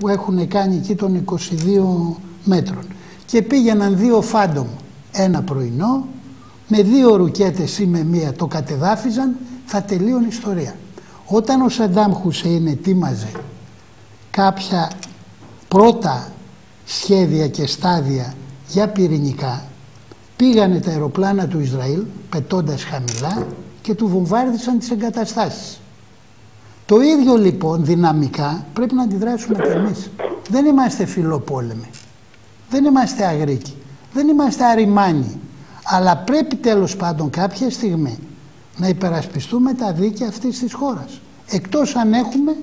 που έχουν κάνει εκεί των 22 μέτρων και πήγαιναν δύο Φάντομ ένα πρωινό με δύο ρουκέτες ή με μία το κατεδάφιζαν θα τελείωνε η ιστορία. Όταν ο Σαντάμ Χουσέιν ετοίμαζε κάποια πρώτα σχέδια και στάδια για πυρηνικά πήγανε τα αεροπλάνα του Ισραήλ πετώντας χαμηλά και του βομβάρδισαν τις εγκαταστάσεις. Το ίδιο λοιπόν δυναμικά πρέπει να αντιδράσουμε και εμείς. Δεν είμαστε φιλοπόλεμοι. Δεν είμαστε αγρίκοι. Δεν είμαστε αριμάνοι. Αλλά πρέπει τέλος πάντων κάποια στιγμή να υπερασπιστούμε τα δίκαια αυτής της χώρας. Εκτός αν έχουμε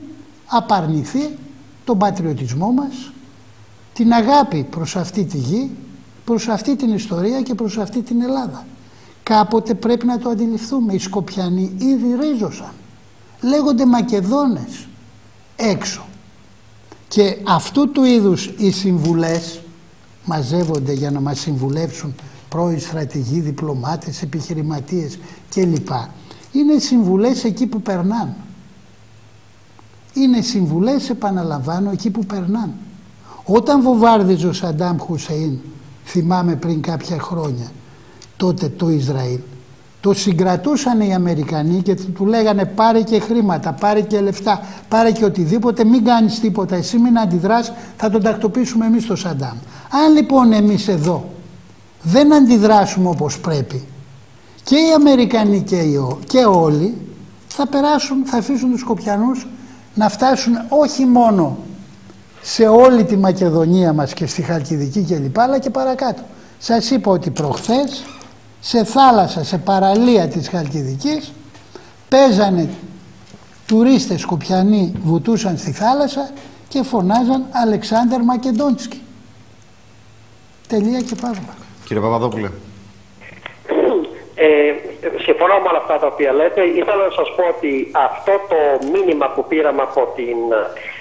απαρνηθεί τον πατριωτισμό μας, την αγάπη προς αυτή τη γη, προς αυτή την ιστορία και προς αυτή την Ελλάδα. Κάποτε πρέπει να το αντιληφθούμε. Οι Σκοπιανοί ήδη ρίζωσαν. Λέγονται Μακεδόνες έξω. Και αυτού του είδους οι συμβουλές μαζεύονται για να μας συμβουλεύσουν πρώην στρατηγοί, διπλωμάτες, επιχειρηματίες κλπ. Είναι συμβουλές εκεί που περνάνε. Είναι συμβουλές, επαναλαμβάνω, εκεί που περνάνε. Όταν βομβάρδιζε ο Σαντάμ Χουσέιν, θυμάμαι πριν κάποια χρόνια, τότε το Ισραήλ, το συγκρατούσαν οι Αμερικανοί και του λέγανε πάρε και χρήματα, πάρε και λεφτά, πάρε και οτιδήποτε, μην κάνεις τίποτα, εσύ μην αντιδράς, θα τον τακτοποιήσουμε εμείς το Σαντάμ. Αν λοιπόν εμείς εδώ δεν αντιδράσουμε όπως πρέπει και οι Αμερικανοί και, οι, και όλοι θα περάσουν, θα αφήσουν τους Σκοπιανούς να φτάσουν όχι μόνο σε όλη τη Μακεδονία μας και στη Χαλκιδική κλπ αλλά και παρακάτω. Σας είπα ότι προχθές σε θάλασσα, σε παραλία της Χαλκιδικής παίζανε τουρίστες Σκοπιανοί βουτούσαν στη θάλασσα και φωνάζαν Αλεξάνδερ Μακεδόνσκι. Τελεία και παύλα. Κύριε Παπαδόπουλε. Ε, συμφωνώ με όλα αυτά τα οποία λέτε. Ήθελα να σας πω ότι αυτό το μήνυμα που πήραμε από την ε,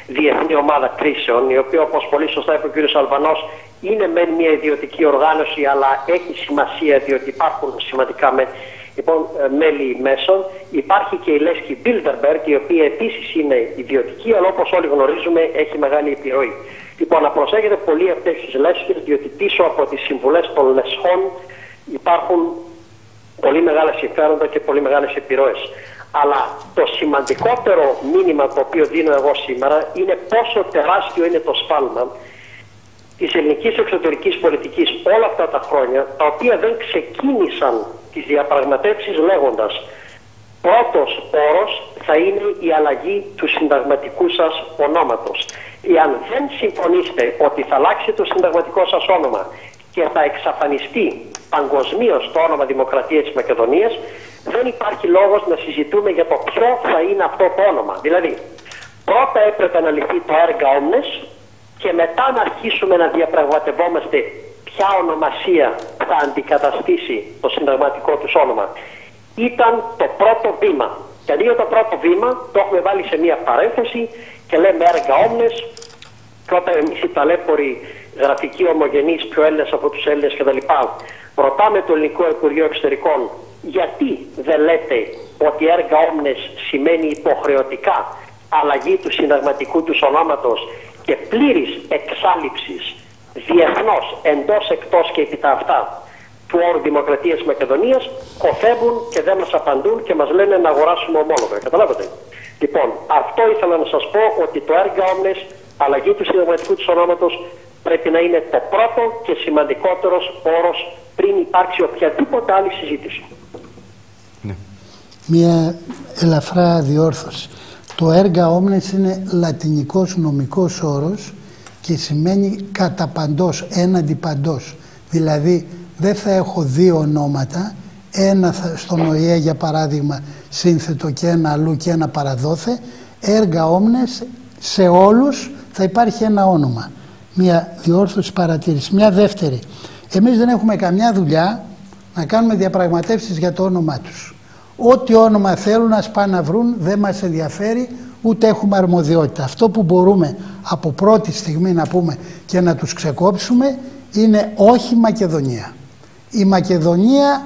Διεθνή Ομάδα Κρίσεων, η οποία όπως πολύ σωστά είπε ο κ. Αλβανός, είναι μεν μια ιδιωτική οργάνωση, αλλά έχει σημασία διότι υπάρχουν σημαντικά με, λοιπόν, ε, μέλη μέσων. Υπάρχει και η Λέσκη Bilderberg, η οποία επίσης είναι ιδιωτική, αλλά όπως όλοι γνωρίζουμε έχει μεγάλη επιρροή. Λοιπόν, να προσέχετε πολύ αυτές τις λέσκες, διότι πίσω από τις συμβουλές των λεσχών υπάρχουν πολύ μεγάλα συμφέροντα και πολύ μεγάλες επιρροές. Αλλά το σημαντικότερο μήνυμα το οποίο δίνω εγώ σήμερα είναι πόσο τεράστιο είναι το σφάλμα της ελληνικής εξωτερικής πολιτικής όλα αυτά τα χρόνια, τα οποία δεν ξεκίνησαν τις διαπραγματεύσεις λέγοντας πρώτος όρος θα είναι η αλλαγή του συνταγματικού σας ονόματος. Εάν δεν συμφωνήσετε ότι θα αλλάξει το συνταγματικό σας όνομα και θα εξαφανιστεί παγκοσμίως το όνομα Δημοκρατία της Μακεδονίας, δεν υπάρχει λόγος να συζητούμε για το ποιο θα είναι αυτό το όνομα. Δηλαδή, πρώτα έπρεπε να λυθεί το έργα όμνες και μετά να αρχίσουμε να διαπραγματευόμαστε ποια ονομασία θα αντικαταστήσει το συνταγματικό τους όνομα ήταν το πρώτο βήμα. Και αντί το πρώτο βήμα το έχουμε βάλει σε μία παρένθεση και λέμε έργα όμνες και όταν εμείς οι ταλέποροι γραφικοί ομογενείς πιο Έλληνες από τους Έλληνες κτλ. Ρωτάμε το Ελληνικό Υπουργείο Εξωτερικών γιατί δεν λέτε ότι έργα όμνες σημαίνει υποχρεωτικά αλλαγή του συνταγματικού του ονόματος και πλήρης εξάλληψης διεθνώς εντός εκτός και επί τα αυτά του όρου Δημοκρατίας Μακεδονίας κοφεύουν και δεν μας απαντούν και μας λένε να αγοράσουμε ομόλογα. Καταλάβατε; Λοιπόν, αυτό ήθελα να σας πω ότι το έργο όμνε, αλλαγή του συνταγματικού του ονόματο, πρέπει να είναι το πρώτο και σημαντικότερος όρος πριν υπάρξει οποιαδήποτε άλλη συζήτηση. Ναι. Μια ελαφρά διόρθωση. Το έργα όμνες είναι λατινικός νομικός όρος και σημαίνει κατά παντός, έναντι παντός. Δηλαδή δεν θα έχω δύο ονόματα, ένα στον ΟΗΕ για παράδειγμα σύνθετο και ένα αλλού και ένα παραδόθε, έργα όμνες σε όλους θα υπάρχει ένα όνομα. Μια διόρθωση παρατήρηση. Μια δεύτερη. Εμείς δεν έχουμε καμιά δουλειά να κάνουμε διαπραγματεύσεις για το όνομά τους. Ό,τι όνομα θέλουν να πάνε να βρουν δεν μας ενδιαφέρει ούτε έχουμε αρμοδιότητα. Αυτό που μπορούμε από πρώτη στιγμή να πούμε και να τους ξεκόψουμε είναι όχι Μακεδονία η Μακεδονία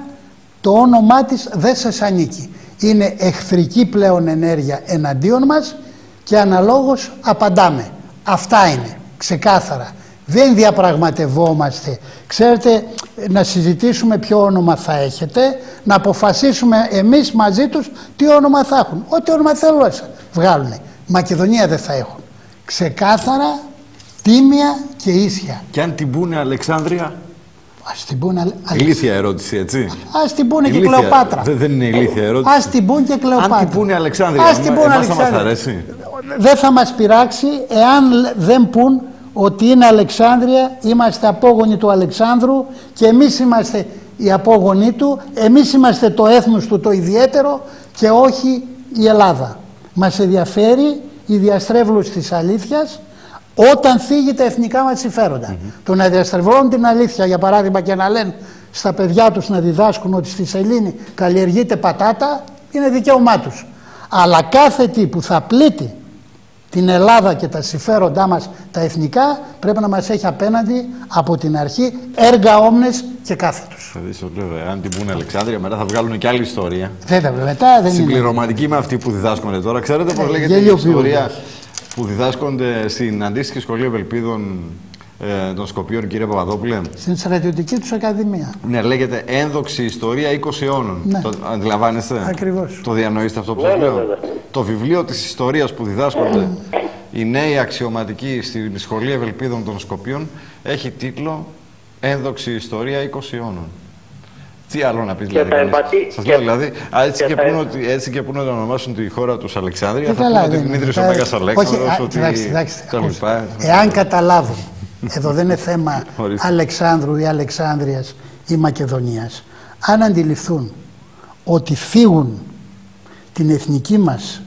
το όνομά της δεν σας ανήκει. Είναι εχθρική πλέον ενέργεια εναντίον μας και αναλόγως απαντάμε. Αυτά είναι, ξεκάθαρα. Δεν διαπραγματευόμαστε. Ξέρετε, να συζητήσουμε ποιο όνομα θα έχετε, να αποφασίσουμε εμείς μαζί τους τι όνομα θα έχουν. Ό,τι όνομα θέλουν βγάλουν. Μακεδονία δεν θα έχουν. Ξεκάθαρα, τίμια και ίσια. Και αν την πούνε Αλεξάνδρεια; Α την πούνε. Ηλίθια ερώτηση, έτσι. Α την πούνε και Κλεοπάτρα. Δεν, δεν είναι ηλίθια ερώτηση. Α την πούνε και Κλεοπάτρα. Αν την πούνε Αλεξάνδρεια. Α την πούνε Αλεξάνδρεια. Δεν θα μας πειράξει εάν δεν πούν ότι είναι Αλεξάνδρεια, είμαστε απόγονοι του Αλεξάνδρου και εμείς είμαστε οι απόγονοι του, εμείς είμαστε το έθνος του το ιδιαίτερο και όχι η Ελλάδα. Μας ενδιαφέρει η διαστρέβλωση της αλήθειας όταν θίγει τα εθνικά μας συμφέροντα. Το να διαστρεβλώνουν την αλήθεια, για παράδειγμα, και να λένε στα παιδιά τους να διδάσκουν ότι στη σελήνη καλλιεργείται πατάτα, είναι δικαίωμά τους. Αλλά κάθε τι που θα πλήττει την Ελλάδα και τα συμφέροντά μας τα εθνικά πρέπει να μας έχει απέναντι από την αρχή έργα όμνες και κάθετος. Θα δεις βέβαια, αν την πούνε Αλεξάνδρεια μετά θα βγάλουν και άλλη ιστορία. Βέβαια, μετά δεν Συμπληρωματική είναι. με αυτή που διδάσκονται τώρα. Ξέρετε πώς ε, λέγεται η ιστορία που διδάσκονται στην αντίστοιχη σχολή Ευελπίδων ε, των Σκοπίων, κύριε Παπαδόπουλε. Στην στρατιωτική τους Ακαδημία. Ναι, λέγεται ένδοξη ιστορία 20 αιώνων. Ναι. Το αντιλαμβάνεστε; Ακριβώς. Το διανοείστε αυτό που ναι, σα λέω. Ναι, ναι, το βιβλίο της ιστορίας που διδάσκονται οι νέοι αξιωματικοί στη Σχολή Ευελπίδων των Σκοπίων έχει τίτλο Ένδοξη ιστορία 20 αιώνων. Τι άλλο να πεις δηλαδή. Σας λέω δηλαδή, έτσι και, πούνε ότι, έτσι και πούνε να ονομάσουν τη χώρα τους Αλεξάνδρεια, θα πούνε ότι Δημήτρης ο Μέγας Αλέξανδρος, ότι. Εάν καταλάβουν εδώ δεν είναι θέμα Αλεξάνδρου ή Αλεξάνδρειας ή Μακεδονίας. Αν αντιληφθούν ότι φύγουν την εθνική μας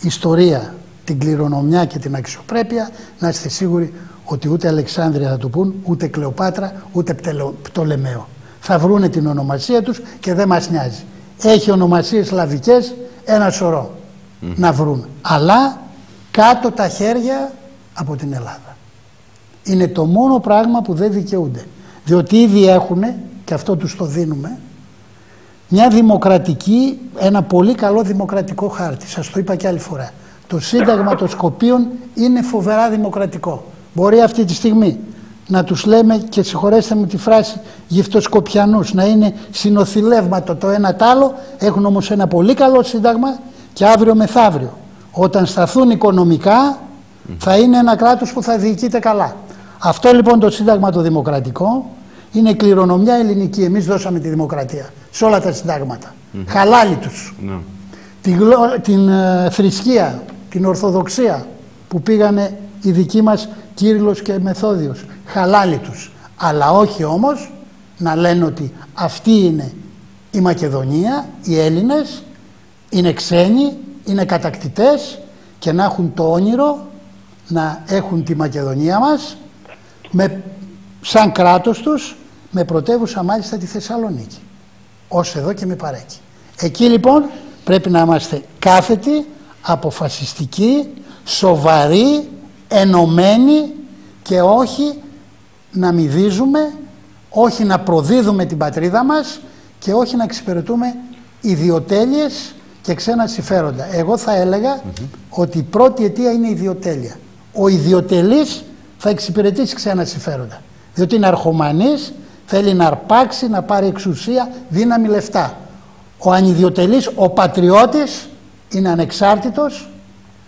ιστορία, την κληρονομιά και την αξιοπρέπεια, να είστε σίγουροι ότι ούτε Αλεξάνδρεια θα του πούν, ούτε Κλεοπάτρα, ούτε Πτολεμαίο. Θα βρούνε την ονομασία τους και δεν μας νοιάζει. Έχει ονομασίες σλαβικές ένα σωρό να βρουν. Αλλά κάτω τα χέρια από την Ελλάδα είναι το μόνο πράγμα που δεν δικαιούνται. Διότι ήδη έχουν, και αυτό τους το δίνουμε, μια δημοκρατική, ένα πολύ καλό δημοκρατικό χάρτη. Σας το είπα και άλλη φορά. Το Σύνταγμα των Σκοπίων είναι φοβερά δημοκρατικό. Μπορεί αυτή τη στιγμή να τους λέμε και συγχωρέστε με τη φράση γυφτοσκοπιανούς, να είναι συνοθηλεύματο το ένα τ' άλλο, έχουν όμως ένα πολύ καλό σύνταγμα και αύριο μεθαύριο. Όταν σταθούν οικονομικά θα είναι ένα κράτος που θα διοικείται καλά. Αυτό λοιπόν το Σύνταγμα το Δημοκρατικό είναι κληρονομιά ελληνική. Εμείς δώσαμε τη δημοκρατία σε όλα τα συντάγματα. Mm -hmm. Χαλάλι τους. Ναι. Την, την ε, θρησκεία, την Ορθοδοξία που πήγανε οι δικοί μας Κύριλλος και Μεθόδιος. Χαλάλι τους. Αλλά όχι όμως να λένε ότι αυτή είναι η Μακεδονία, οι Έλληνες, είναι ξένοι, είναι κατακτητές και να έχουν το όνειρο να έχουν τη Μακεδονία μας με, σαν κράτος τους με πρωτεύουσα μάλιστα τη Θεσσαλονίκη ως εδώ και με παρέκει. Εκεί λοιπόν πρέπει να είμαστε κάθετοι, αποφασιστικοί, σοβαροί, ενωμένοι και όχι να μηδίζουμε, όχι να προδίδουμε την πατρίδα μας και όχι να εξυπηρετούμε ιδιοτέλειες και ξένα συμφέροντα. Εγώ θα έλεγα ότι η πρώτη αιτία είναι η ιδιοτέλεια. Ο ιδιοτελής θα εξυπηρετήσει ξένα συμφέροντα. Διότι είναι αρχομανής, θέλει να αρπάξει, να πάρει εξουσία, δύναμη, λεφτά. Ο ανιδιοτελής, ο πατριώτης, είναι ανεξάρτητος,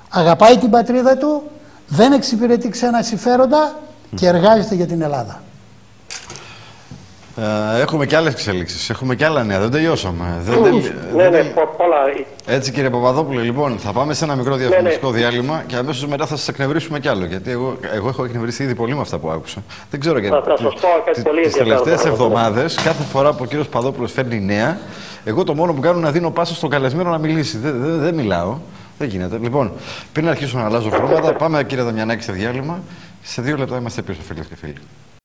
αγαπάει την πατρίδα του, δεν εξυπηρετεί ξένα συμφέροντα και εργάζεται για την Ελλάδα. Ε, έχουμε και άλλες εξελίξεις. Έχουμε και άλλα νέα. Δεν τελειώσαμε. Δεν, ναι, ναι, πολλά. Έτσι, κύριε Παπαδόπουλε, λοιπόν, θα πάμε σε ένα μικρό διαφημιστικό ναι, ναι. διάλειμμα και αμέσως μετά θα σας εκνευρίσουμε κι άλλο. Γιατί εγώ, εγώ έχω εκνευρίσει ήδη πολύ με αυτά που άκουσα. Δεν ξέρω γιατί. Θα σα πω κάτι πολύ Τις τελευταίες εβδομάδες, κάθε φορά που ο κύριος Παπαδόπουλο φέρνει νέα, εγώ το μόνο που κάνω είναι να δίνω πάσα στον καλεσμένο να μιλήσει. Δεν, δεν, δεν μιλάω. Δεν γίνεται. Λοιπόν, πριν αρχίσω να αλλάζω χρώματα, πάμε κύριε Δαμιανάκη σε διάλειμμα. Σε δύο λεπτά είμαστε πίσω, φίλες και φίλοι.